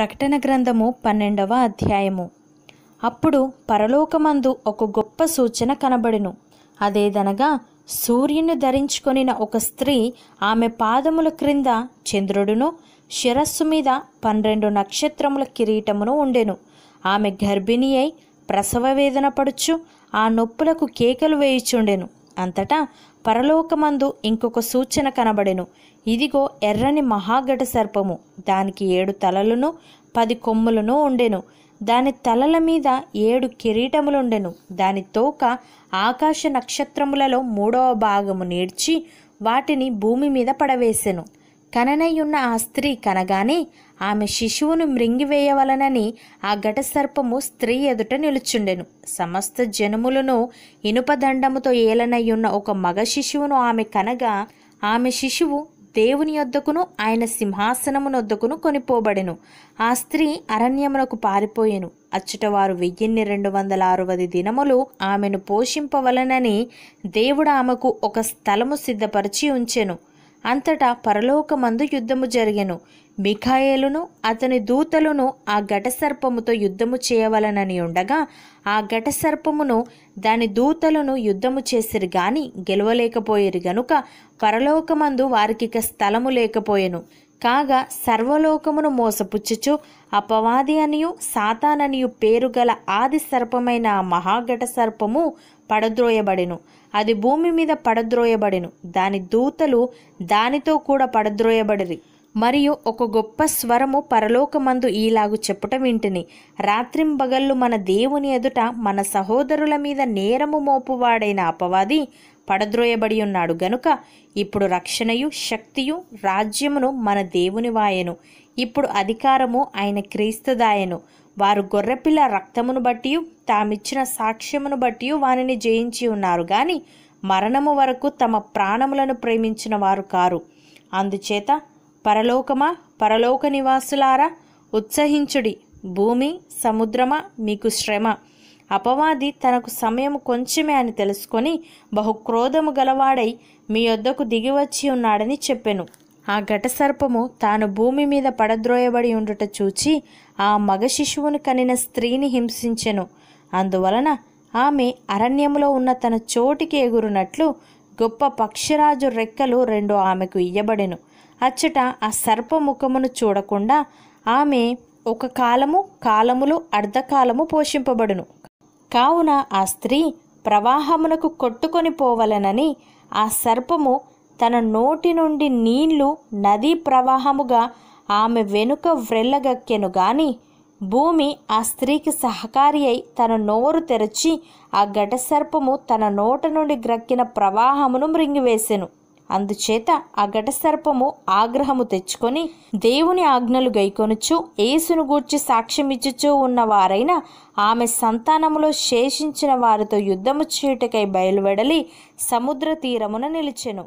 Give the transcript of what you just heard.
ప్రకటన గ్రంథము పన్నెండవ అధ్యాయము. అప్పుడు పరలోకమందు ఒక గొప్ప సూచన కనబడును. అదేదనగా సూర్యుని ధరించుకొనిన ఒక స్త్రీ ఆమె పాదముల క్రింద చంద్రుడును శిరస్సు మీద పన్నెండు నక్షత్రముల కిరీటమును ఉండెను. ఆమె గర్భిణి అయి ప్రసవ వేదన పడుచు ఆ నొప్పులకు కేకలు వేయుచుండెను. అంతటా పరలోకమందు ఇంకొక సూచన కనబడెను. ఇదిగో ఎర్రని మహాగట సర్పము. దానికి ఏడు తలలను పది కొమ్ములను ఉండెను. దాని తలల మీద ఏడు కిరీటములుండెను. దాని తోక ఆకాశ నక్షత్రములలో మూడవ భాగము నేర్చి వాటిని భూమి మీద పడవేసెను. కననయ్యున్న ఆ స్త్రీ కనగానే ఆమె శిశువును మృంగివేయవలనని ఆ ఘటసర్పము స్త్రీ ఎదుట నిలుచుండెను. సమస్త జనములను ఇనుపదండముతో ఏలనయ్యున్న ఒక మగ శిశువును ఆమె కనగా ఆమె శిశువు దేవుని యొద్దకును ఆయన సింహాసనమునొద్దకును కొనిపోబడెను. ఆ స్త్రీ అరణ్యమునకు పారిపోయెను. అచ్చటవారు వెయ్యిన్ని రెండు వందల అరవది దినములు ఆమెను పోషింపవలనని దేవుడు ఆమెకు ఒక స్థలము సిద్ధపరిచి ఉంచెను. అంతటా పరలోకమందు యుద్ధము జరిగెను. మిఖాయేలును అతని దూతలను ఆ ఘటసర్పముతో యుద్ధము చేయవలనని ఉండగా ఆ ఘటసర్పమును దాని దూతలను యుద్ధము చేసిరు గాని గెలవలేకపోయేరు గనుక పరలోకమందు వారికిక స్థలము లేకపోయెను. కాగా సర్వలోకమును మోసపుచ్చుచు అపవాది అనియు సాతాననియు పేరు గల ఆది సర్పమైన ఆ మహాఘట సర్పము పడద్రోయబడెను. అది భూమి మీద పడద్రోయబడెను. దాని దూతలు దానితో కూడా పడద్రోయబడిరి. మరియు ఒక గొప్ప స్వరము పరలోకమందు ఈలాగు చెప్పుట వింటిని. రాత్రింబగళ్ళు మన దేవుని ఎదుట మన సహోదరుల మీద నేరము మోపువాడైన అపవాది పడద్రోయబడి ఉన్నాడు గనుక ఇప్పుడు రక్షణయు శక్తియు రాజ్యమును మన దేవుని వాయెను. ఇప్పుడు అధికారము ఆయన క్రీస్తుదాయను వారు గొర్రెపిల్ల రక్తమును బట్టి తామిచ్చిన సాక్ష్యమును బట్టి వానిని జయించి ఉన్నారు. గాని మరణము వరకు తమ ప్రాణములను ప్రేమించిన వారు కారు. అందుచేత పరలోకమా పరలోక నివాసులారా ఉత్సహించుడి. భూమి సముద్రమా మీకు శ్రమ. అపవాది తనకు సమయం కొంచెమే అని తెలుసుకొని బహు క్రోధము గలవాడై మీ యొద్దకు దిగివచ్చి ఉన్నాడని చెప్పెను. ఆ ఘటసర్పము తాను భూమి మీద పడద్రోయబడి ఉండుట చూచి ఆ మగ శిశువును కనిన స్త్రీని హింసించెను. అందువలన ఆమె అరణ్యములో ఉన్న తన చోటికి ఎగురునట్లు గొప్ప పక్షిరాజు రెక్కలు రెండు ఆమెకు ఇయ్యబడెను. అచ్చట ఆ సర్పముఖమును చూడకుండా ఆమె ఒక కాలము కాలములు అర్ధకాలము పోషింపబడును. కావున ఆ స్త్రీ ప్రవాహమునకు కొట్టుకొని పోవలనని ఆ సర్పము తన నోటి నుండి నీళ్ళు నదీ ప్రవాహముగా ఆమె వెనుక వ్రెల్లగక్కెను గాని భూమి ఆ స్త్రీకి సహకారి అయి తన నోరు తెరచి ఆ ఘటసర్పము తన నోట నుండి గ్రక్కిన ప్రవాహమును మృంగివేసెను. అందుచేత ఆ ఘటసర్పము ఆగ్రహము తెచ్చుకొని దేవుని ఆజ్ఞలు గైకొనుచు ఏసును గూర్చి సాక్ష్యమిచ్చుచూ ఉన్నవారైన ఆమె సంతానములో శేషించిన వారితో యుద్ధము చేయుటకై బయలువెడలి సముద్ర తీరమున నిలిచెను.